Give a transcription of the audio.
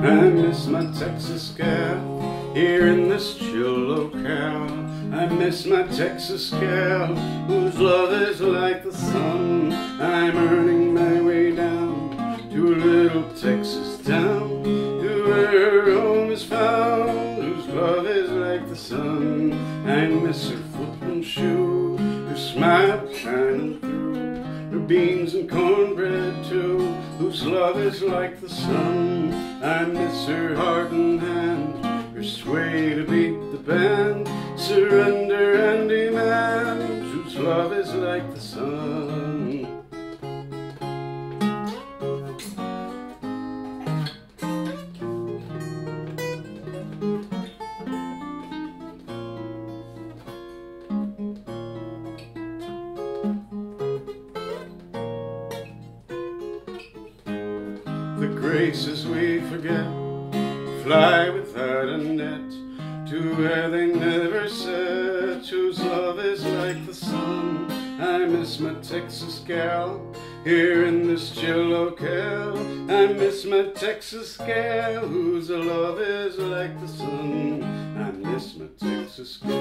I miss my Texas gal here in this chill locale. I miss my Texas gal whose love is like the sun. I'm earning my way down to a little Texas town to where her home is found, whose love is like the sun. I miss her foot and shoe, her smile shining beans and cornbread too, whose love is like the sun. I miss her heart and hand, her sway to beat the band, surrender and demand, whose love is like the sun. The graces we forget fly without a net to where they never set. Whose love is like the sun. I miss my Texas gal here in this chill locale. I miss my Texas gal whose love is like the sun. I miss my Texas gal.